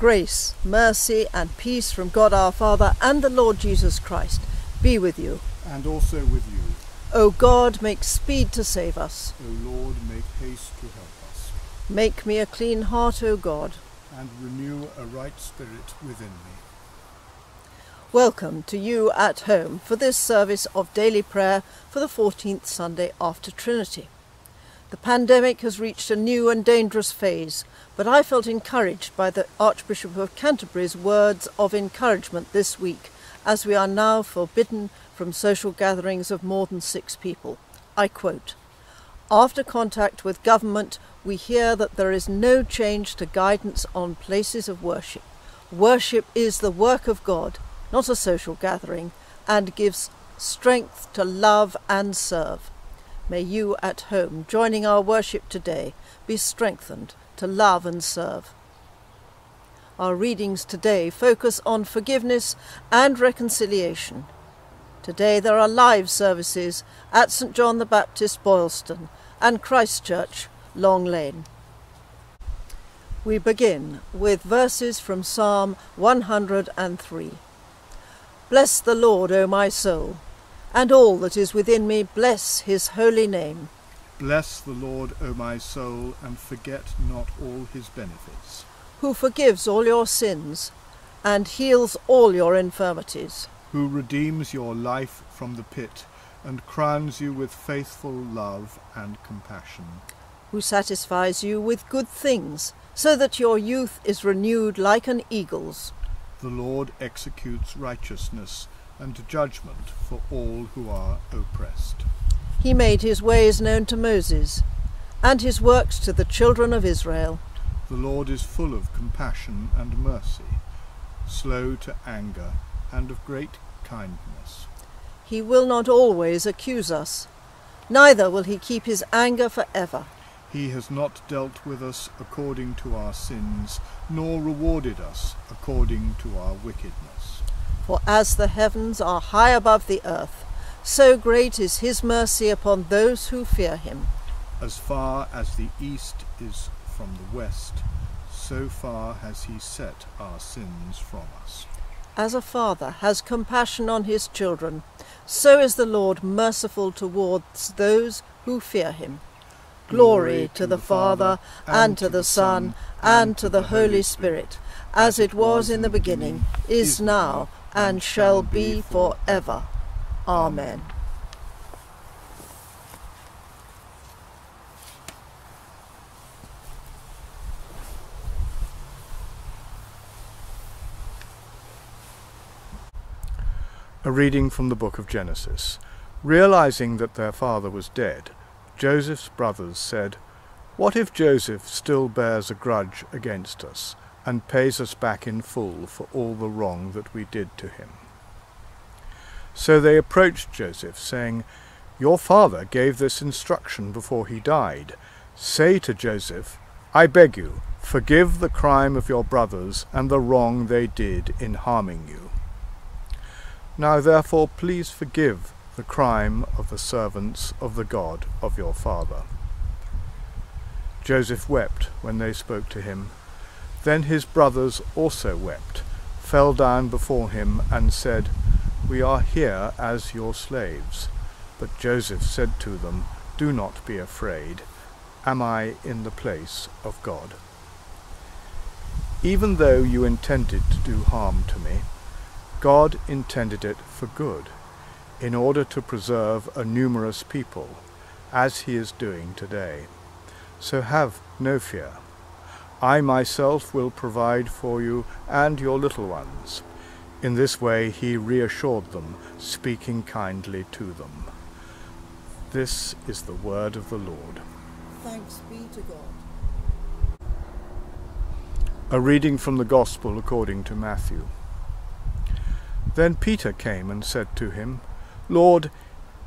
Grace, mercy, and peace from God our Father and the Lord Jesus Christ be with you. and also with you. O God, make speed to save us. O Lord, make haste to help us, Make me a clean heart, O God. and renew a right spirit within me. Welcome to you at home for this service of daily prayer for the 14th Sunday after Trinity. The pandemic has reached a new and dangerous phase, but I felt encouraged by the Archbishop of Canterbury's words of encouragement this week as we are now forbidden from social gatherings of more than six people. I quote, After contact with government, we hear that there is no change to guidance on places of worship. Worship is the work of God, not a social gathering, and gives strength to love and serve. May you at home, joining our worship today, be strengthened to love and serve. Our readings today focus on forgiveness and reconciliation. Today there are live services at St John the Baptist, Boylestone, and Christ Church, Long Lane. We begin with verses from Psalm 103. Bless the Lord, O my soul, and all that is within me, bless his holy name. Bless the Lord, O my soul, and forget not all his benefits, who forgives all your sins and heals all your infirmities, who redeems your life from the pit, and crowns you with faithful love and compassion, who satisfies you with good things, so that your youth is renewed like an eagle's. The Lord executes righteousness and judgment for all who are oppressed. He made his ways known to Moses, and his works to the children of Israel. The Lord is full of compassion and mercy, slow to anger, and of great kindness. He will not always accuse us, neither will he keep his anger for ever. He has not dealt with us according to our sins, nor rewarded us according to our wickedness. For as the heavens are high above the earth, so great is his mercy upon those who fear him. As far as the east is from the west, so far has he set our sins from us. As a father has compassion on his children, so is the Lord merciful towards those who fear him. Glory to the Father, and to the Son, and to the Holy Spirit, as it was in the beginning, is now, and shall be for ever. Amen. A reading from the book of Genesis. Realizing that their father was dead, Joseph's brothers said, What if Joseph still bears a grudge against us and pays us back in full for all the wrong that we did to him? So they approached Joseph, saying, Your father gave this instruction before he died. Say to Joseph, I beg you, forgive the crime of your brothers and the wrong they did in harming you. Now therefore please forgive the crime of the servants of the God of your father. Joseph wept when they spoke to him. Then his brothers also wept, fell down before him, and said, We are here as your slaves. But Joseph said to them, Do not be afraid. Am I in the place of God? Even though you intended to do harm to me, God intended it for good, in order to preserve a numerous people, as he is doing today. So have no fear. I myself will provide for you and your little ones. In this way he reassured them, speaking kindly to them. This is the word of the Lord. Thanks be to God. A reading from the Gospel according to Matthew. Then Peter came and said to him, Lord,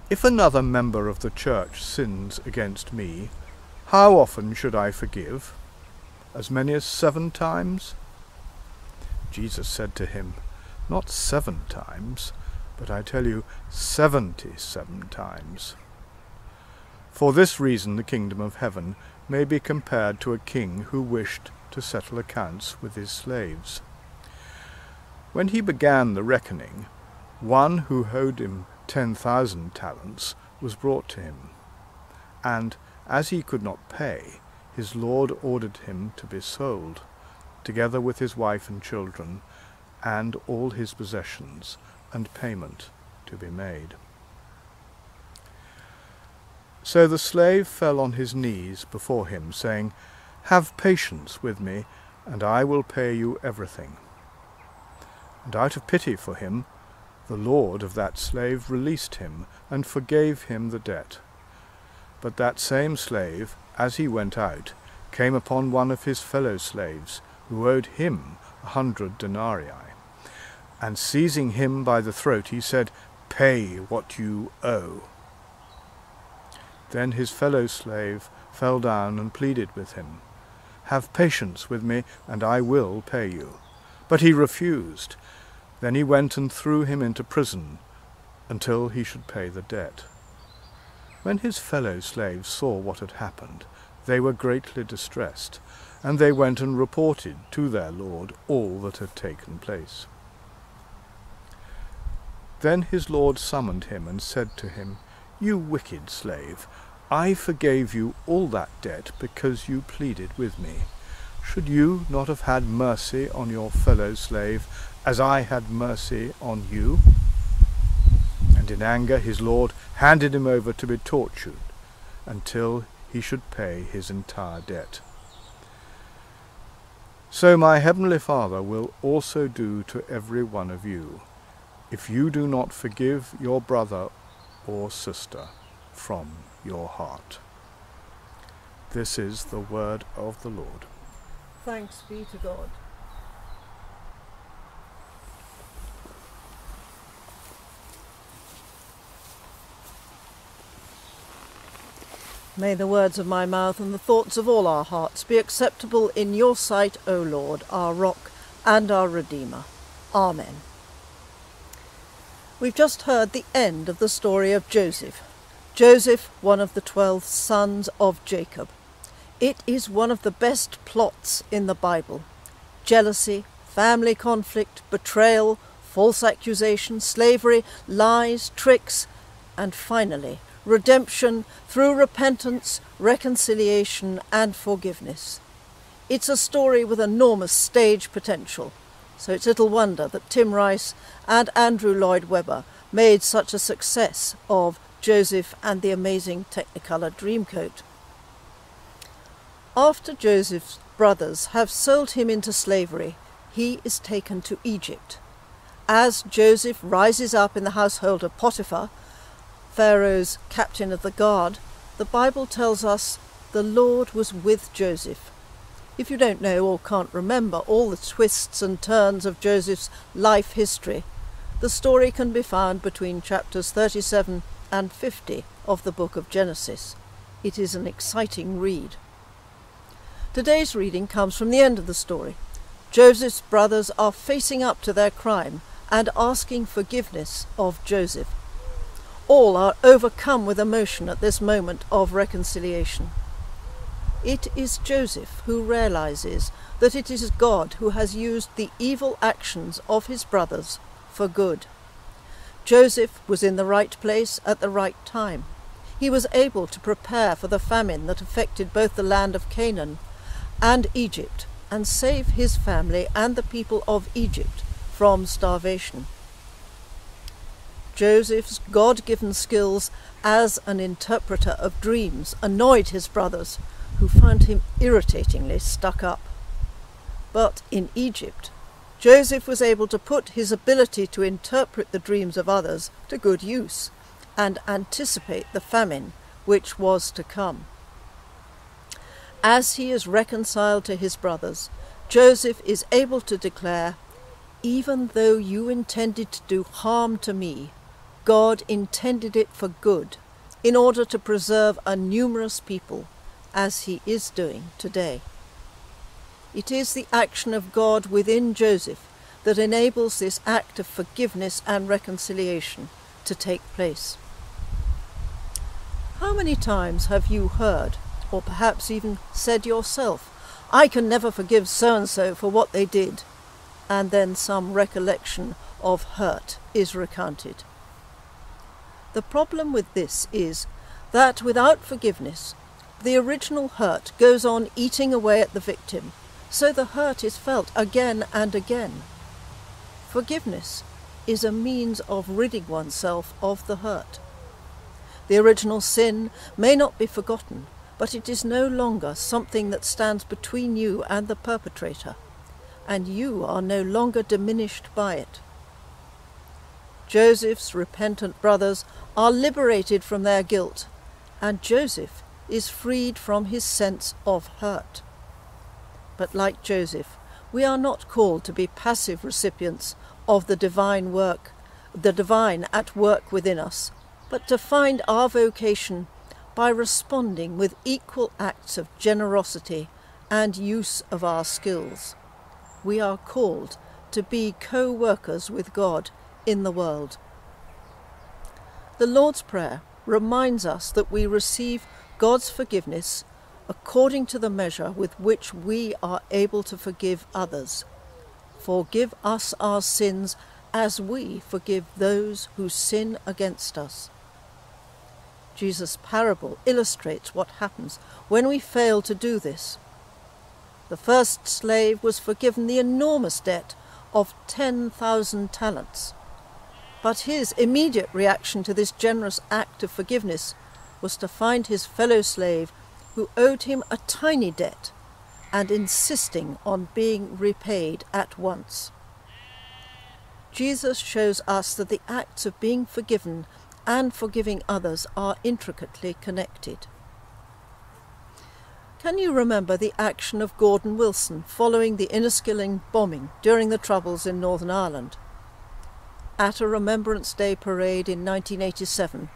if another member of the church sins against me, how often should I forgive? As many as seven times? Jesus said to him, Not seven times, but I tell you, seventy-seven times. For this reason the kingdom of heaven may be compared to a king who wished to settle accounts with his slaves. When he began the reckoning, one who owed him ten thousand talents was brought to him, and as he could not pay, his lord ordered him to be sold, together with his wife and children, and all his possessions, and payment to be made. So the slave fell on his knees before him, saying, Have patience with me, and I will pay you everything. And out of pity for him, the lord of that slave released him, and forgave him the debt. But that same slave, as he went out, came upon one of his fellow slaves, who owed him a hundred denarii. And seizing him by the throat, he said, Pay what you owe. Then his fellow slave fell down and pleaded with him, Have patience with me, and I will pay you. But he refused. Then he went and threw him into prison until he should pay the debt. When his fellow slaves saw what had happened, they were greatly distressed, and they went and reported to their lord all that had taken place. Then his lord summoned him and said to him, You wicked slave, I forgave you all that debt because you pleaded with me. Should you not have had mercy on your fellow slave, as I had mercy on you? And in anger his lord handed him over to be tortured until he should pay his entire debt. So my heavenly Father will also do to every one of you, if you do not forgive your brother or sister from your heart. This is the word of the Lord. Thanks be to God. May the words of my mouth and the thoughts of all our hearts be acceptable in your sight, O Lord, our rock and our Redeemer. Amen. We've just heard the end of the story of Joseph. Joseph, one of the twelve sons of Jacob. It is one of the best plots in the Bible. Jealousy, family conflict, betrayal, false accusation, slavery, lies, tricks, and finally, redemption through repentance, reconciliation, and forgiveness. It's a story with enormous stage potential, so it's little wonder that Tim Rice and Andrew Lloyd Webber made such a success of Joseph and the amazing Technicolor Dreamcoat. After Joseph's brothers have sold him into slavery, he is taken to Egypt. As Joseph rises up in the household of Potiphar, Pharaoh's captain of the guard, the Bible tells us the Lord was with Joseph. If you don't know or can't remember all the twists and turns of Joseph's life history, the story can be found between chapters 37 and 50 of the book of Genesis. It is an exciting read. Today's reading comes from the end of the story. Joseph's brothers are facing up to their crime and asking forgiveness of Joseph. All are overcome with emotion at this moment of reconciliation. It is Joseph who realizes that it is God who has used the evil actions of his brothers for good. Joseph was in the right place at the right time. He was able to prepare for the famine that affected both the land of Canaan and Egypt and save his family and the people of Egypt from starvation. Joseph's God given skills as an interpreter of dreams annoyed his brothers, who found him irritatingly stuck up. But in Egypt, Joseph was able to put his ability to interpret the dreams of others to good use and anticipate the famine which was to come. As he is reconciled to his brothers, Joseph is able to declare, Even though you intended to do harm to me, God intended it for good, in order to preserve a numerous people, as he is doing today. It is the action of God within Joseph that enables this act of forgiveness and reconciliation to take place. How many times have you heard, or perhaps even said yourself, I can never forgive so and so for what they did, and then some recollection of hurt is recounted. The problem with this is that without forgiveness, the original hurt goes on eating away at the victim, so the hurt is felt again and again. Forgiveness is a means of ridding oneself of the hurt. The original sin may not be forgotten, but it is no longer something that stands between you and the perpetrator, and you are no longer diminished by it. Joseph's repentant brothers are liberated from their guilt, and Joseph is freed from his sense of hurt. But like Joseph, we are not called to be passive recipients of the divine work, the divine at work within us, but to find our vocation by responding with equal acts of generosity and use of our skills. We are called to be co workers with God in the world. The Lord's Prayer reminds us that we receive God's forgiveness according to the measure with which we are able to forgive others. Forgive us our sins as we forgive those who sin against us. Jesus' parable illustrates what happens when we fail to do this. The first slave was forgiven the enormous debt of 10,000 talents. But his immediate reaction to this generous act of forgiveness was to find his fellow slave who owed him a tiny debt and insisting on being repaid at once. Jesus shows us that the acts of being forgiven and forgiving others are intricately connected. Can you remember the action of Gordon Wilson following the Enniskillen bombing during the Troubles in Northern Ireland? At a Remembrance Day parade in 1987,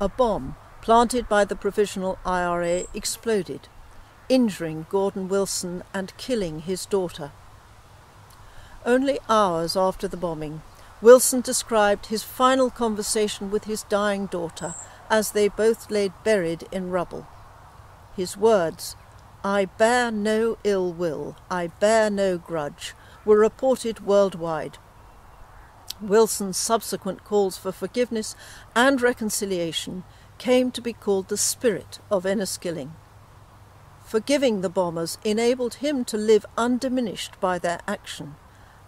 a bomb planted by the Provisional IRA exploded injuring Gordon Wilson and killing his daughter. Only hours after the bombing, Wilson described his final conversation with his dying daughter as they both lay buried in rubble. His words, I bear no ill will, I bear no grudge, were reported worldwide. Wilson's subsequent calls for forgiveness and reconciliation came to be called the spirit of Enniskillen. Forgiving the bombers enabled him to live undiminished by their action,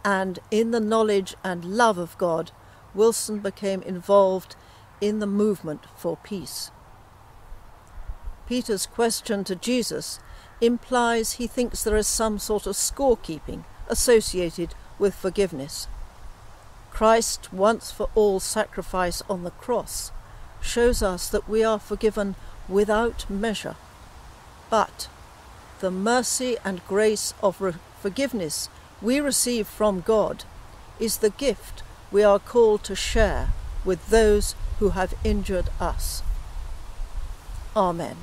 and in the knowledge and love of God, Wilson became involved in the movement for peace. Peter's question to Jesus implies he thinks there is some sort of scorekeeping associated with forgiveness. Christ's once for all sacrifice on the cross shows us that we are forgiven without measure. But the mercy and grace of re- forgiveness we receive from God is the gift we are called to share with those who have injured us. Amen.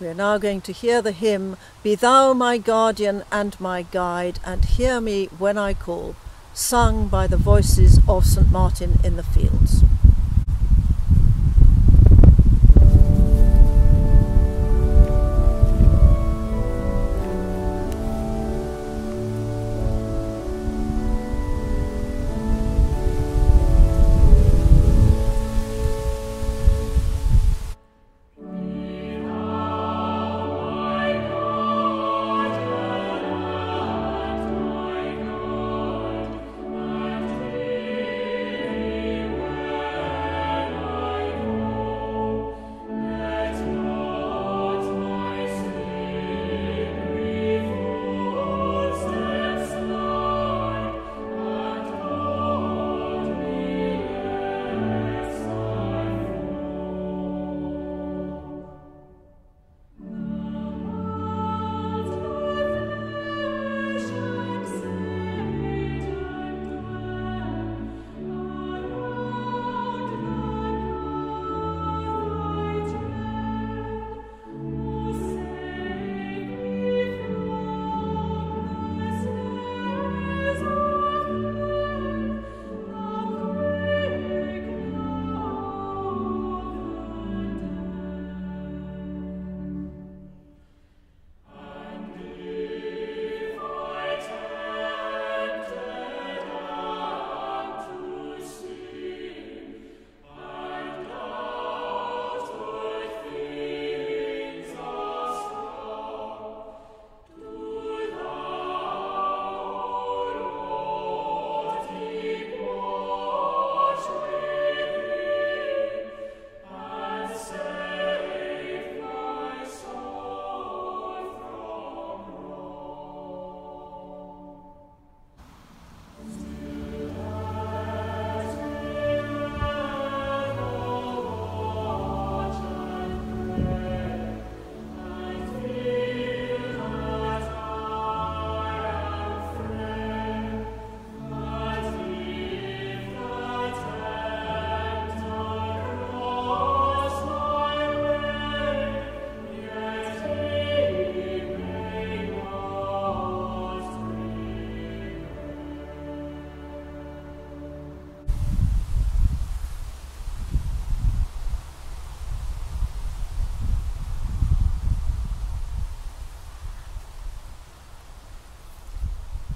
We are now going to hear the hymn, Be Thou my guardian and my guide, and hear me when I call, sung by the voices of St. Martin in the Fields.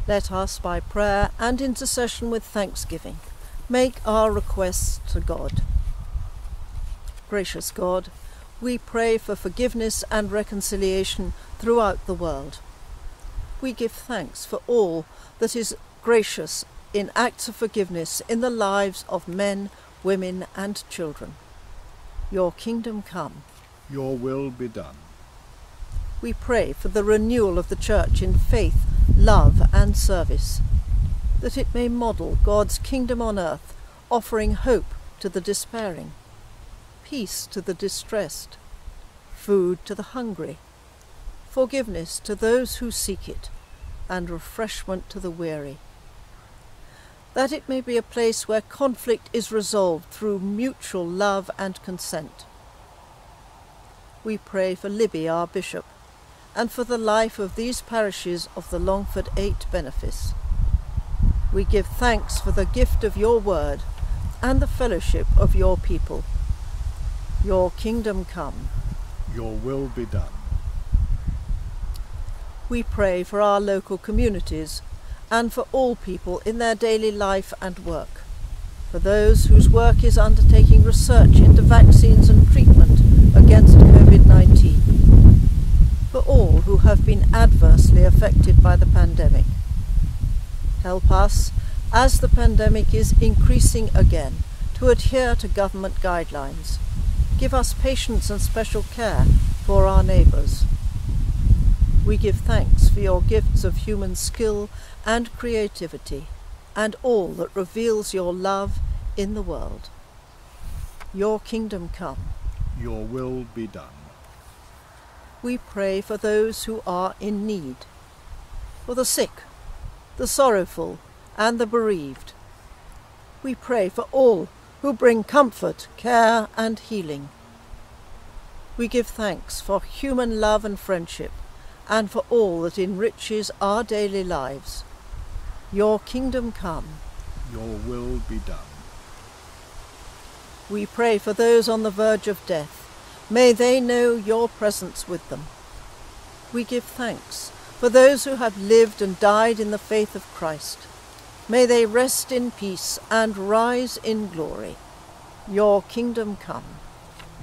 Let us, by prayer and intercession with thanksgiving, make our requests to God. Gracious God, we pray for forgiveness and reconciliation throughout the world. We give thanks for all that is gracious in acts of forgiveness in the lives of men, women, and children. Your kingdom come. Your will be done. We pray for the renewal of the Church in faith, love, and service, that it may model God's kingdom on earth, offering hope to the despairing, peace to the distressed, food to the hungry, forgiveness to those who seek it, and refreshment to the weary. That it may be a place where conflict is resolved through mutual love and consent. We pray for Libby, our bishop, and for the life of these parishes of the Longford Eight benefice. We give thanks for the gift of your word and the fellowship of your people. Your kingdom come. Your will be done. We pray for our local communities and for all people in their daily life and work. For those whose work is undertaking research into vaccines and treatment against COVID 19. For all who have been adversely affected by the pandemic. Help us, as the pandemic is increasing again, to adhere to government guidelines. Give us patience and special care for our neighbours. We give thanks for your gifts of human skill and creativity, and all that reveals your love in the world. Your kingdom come. Your will be done. We pray for those who are in need, for the sick, the sorrowful, and the bereaved. We pray for all who bring comfort, care, and healing. We give thanks for human love and friendship, and for all that enriches our daily lives. Your kingdom come. Your will be done. We pray for those on the verge of death. May they know your presence with them. We give thanks for those who have lived and died in the faith of Christ. May they rest in peace and rise in glory. Your kingdom come.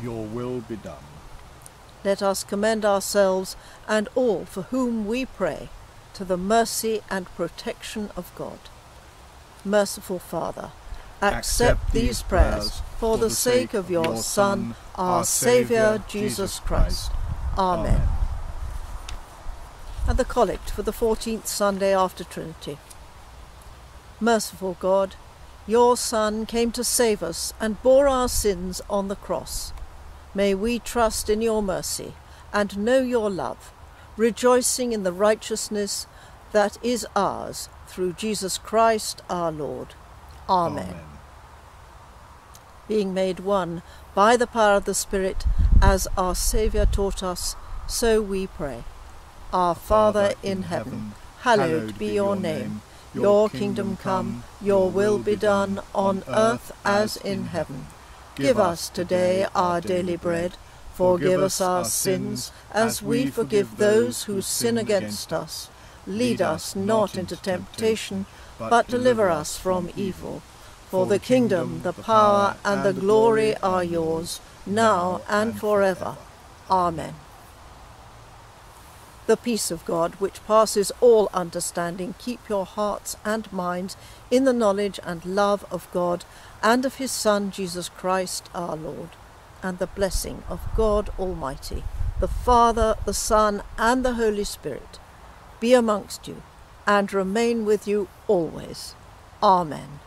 Your will be done. Let us commend ourselves and all for whom we pray to the mercy and protection of God. Merciful Father, accept these prayers for the sake of your Son, our Saviour, Jesus Christ. Amen. And the Collect for the 14th Sunday after Trinity. Merciful God, your Son came to save us and bore our sins on the cross. May we trust in your mercy and know your love, rejoicing in the righteousness that is ours through Jesus Christ our Lord. Amen. Amen. Being made one by the power of the Spirit, as our Saviour taught us, so we pray. Our Father, Father in heaven, hallowed be your name. Your kingdom come, your will be done on earth as in heaven. Give us today our daily bread. Forgive us our sins, as we forgive those who sin against us. Lead us not into temptation, but deliver us from evil. For the kingdom, the power, and the glory are yours, now and forever. Amen. The peace of God, which passes all understanding, keep your hearts and minds in the knowledge and love of God and of his Son, Jesus Christ our Lord. And the blessing of God Almighty, the Father, the Son, and the Holy Spirit be amongst you and remain with you always. Amen.